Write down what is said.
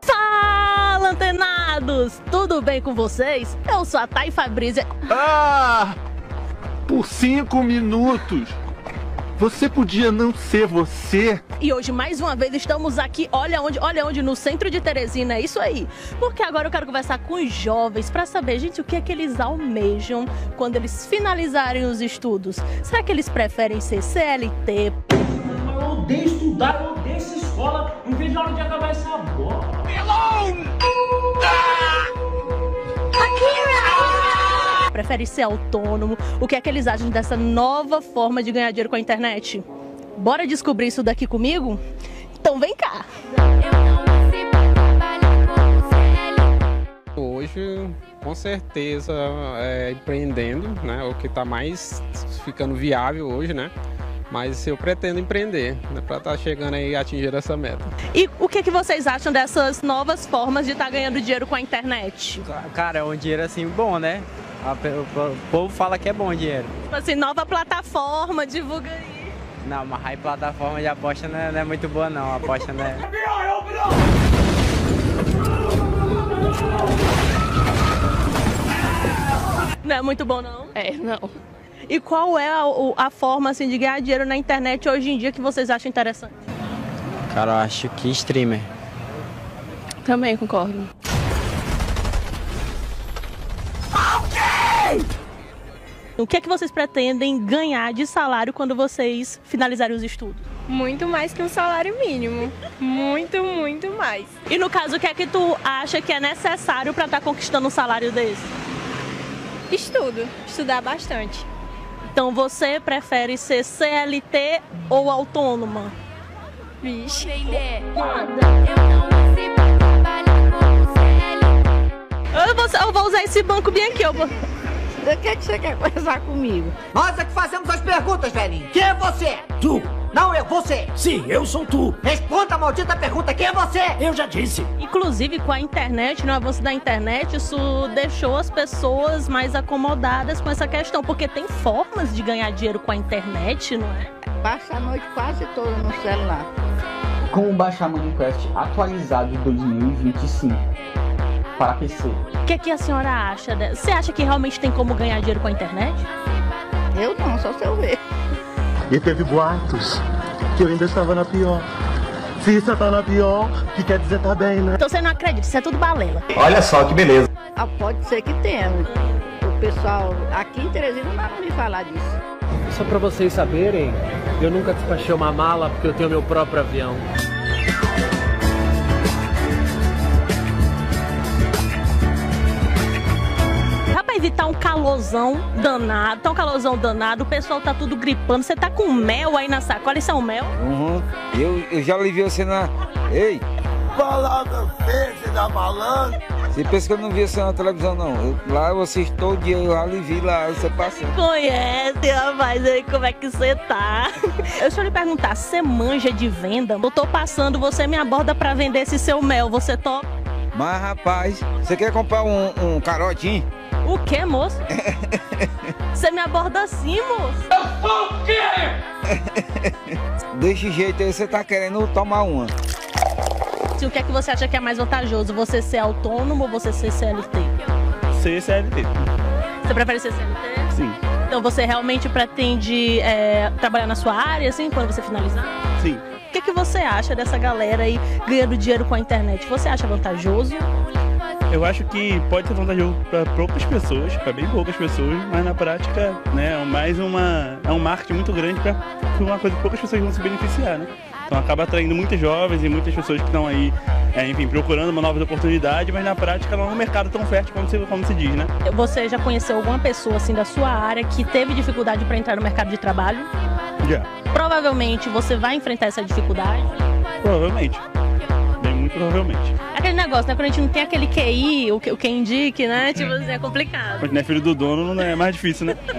Fala, antenados! Tudo bem com vocês? Eu sou a Thay Fabrícia. Ah! Por cinco minutos! Você podia não ser você? E hoje, mais uma vez, estamos aqui, olha onde, olha onde, no centro de Teresina, é isso aí. Porque agora eu quero conversar com os jovens para saber, gente, o que é que eles almejam quando eles finalizarem os estudos. Será que eles preferem ser CLT? Odeio estudar, eu odeio essa escola. Não vejo a hora de acabar essa bola. Prefere ser autônomo? O que é que eles acham dessa nova forma de ganhar dinheiro com a internet? Bora descobrir isso daqui comigo? Então vem cá! Hoje, com certeza, é, empreendendo, né? O que está mais ficando viável hoje, né? Mas eu pretendo empreender, né? Para estar chegando aí e atingir essa meta. E o que, que vocês acham dessas novas formas de estar ganhando dinheiro com a internet? Cara, é um dinheiro assim bom, né? A O o povo fala que é bom dinheiro. Tipo assim, nova plataforma, divulga aí. Não, mas aí plataforma de aposta não é, não é muito boa não. A aposta não é. Não é muito bom, não? É, não. E qual é a, a forma assim, de ganhar dinheiro na internet hoje em dia que vocês acham interessante? Cara, eu acho que streamer. Também concordo. O que é que vocês pretendem ganhar de salário quando vocês finalizarem os estudos? Muito mais que um salário mínimo. Muito, muito mais. E no caso, o que é que tu acha que é necessário para estar conquistando um salário desse? Estudo. Estudar bastante. Então você prefere ser CLT ou autônoma? Vixe. Eu vou, eu vou usar esse banco bem aqui. Eu vou... O que, é que você quer conversar comigo? Nós é que fazemos as perguntas, velhinho. Quem é você? Tu! Não, eu, você. Sim, eu sou tu! Responda a maldita pergunta. Quem é você? Eu já disse! Inclusive, com a internet, no avanço da internet, isso deixou as pessoas mais acomodadas com essa questão, porque tem formas de ganhar dinheiro com a internet, não é? Passa a noite quase toda no celular. Como baixar Minecraft atualizado de 2025 para PC? O que, é que a senhora acha? Você acha que realmente tem como ganhar dinheiro com a internet? Eu não, só se eu ver. E teve boatos que eu ainda estava na pior. Se você tá na pior, que quer dizer tá bem, né? Então você não acredita, isso é tudo balela. Olha só que beleza! Ah, pode ser que tenha. O pessoal aqui em Teresina não vai me falar disso. Só pra vocês saberem, eu nunca despachei uma mala porque eu tenho meu próprio avião. Rapaz, e tá um calorzão danado, tá um calorzão danado, o pessoal tá tudo gripando. Você tá com mel aí na sacola, isso é um mel? Uhum. Eu, eu já levei você na. Ei! Palavra verde da malandra! Você pensa que eu não vi você na televisão, não? Eu- lá eu assisto todo dia, eu já lhe vi lá, você passando. Conhece, rapaz, aí como é que você tá? Eu só lhe perguntar, você manja de venda? Eu tô passando, você me aborda pra vender esse seu mel, você topa? Mas rapaz, você quer comprar um, um carotinho? O que, moço? Você me aborda assim, moço? Eu sou o quê? Desse jeito aí você tá querendo tomar uma. Se O que é que você acha que é mais vantajoso? Você ser autônomo ou você ser CLT? Ser CLT. Você prefere ser CLT? Sim. Então você realmente pretende é, trabalhar na sua área, assim, quando você finalizar? Sim. O que, que você acha dessa galera aí ganhando dinheiro com a internet? Você acha vantajoso? Eu acho que pode ser vantajoso para poucas pessoas, para bem poucas pessoas, mas na prática, né, é mais uma é um marketing muito grande para uma coisa que poucas pessoas vão se beneficiar, né? Então acaba atraindo muitos jovens e muitas pessoas que estão aí, é, enfim, procurando uma nova oportunidade, mas na prática não é um mercado tão fértil como se, como se diz, né? Você já conheceu alguma pessoa assim da sua área que teve dificuldade para entrar no mercado de trabalho? Já, Provavelmente você vai enfrentar essa dificuldade. provavelmente. Muito provavelmente. Aquele negócio, né? Quando a gente não tem aquele QI, o que, o que indique, né? Tipo assim, é complicado. Mas não é filho do dono, não é mais difícil, né? A